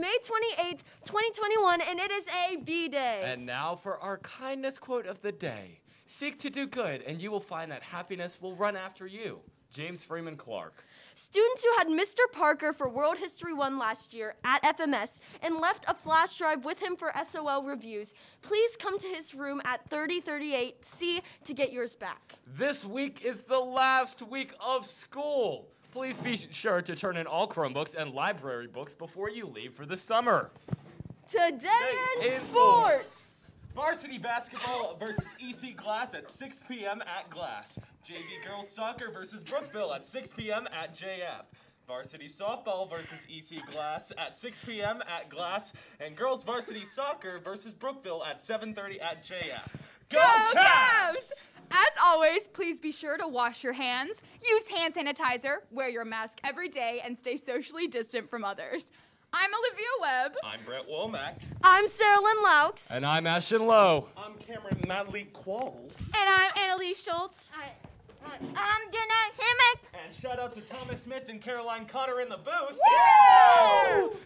May 28th, 2021, and it is a B day. And now for our kindness quote of the day. Seek to do good, and you will find that happiness will run after you. James Freeman Clarke. Students who had Mr. Parker for World History 1 last year at FMS and left a flash drive with him for SOL reviews, please come to his room at 3038C to get yours back. This week is the last week of school. Please be sure to turn in all Chromebooks and library books before you leave for the summer. Today in in sports. Varsity basketball versus EC Glass at 6 p.m. at Glass. JV girls soccer versus Brookville at 6 p.m. at JF. Varsity softball versus EC Glass at 6 p.m. at Glass. And girls varsity soccer versus Brookville at 7:30 at JF. Go, Cavs! As always, please be sure to wash your hands, use hand sanitizer, wear your mask every day, and stay socially distant from others. I'm Olivia Webb. I'm Brett Womack. I'm Sarah Lynn Laux. And I'm Ashton Lowe. I'm Cameron Natalie Qualls. And I'm Annalise Schultz. I'm Jenna Himmick. And shout out to Thomas Smith and Caroline Cotter in the booth. Woo!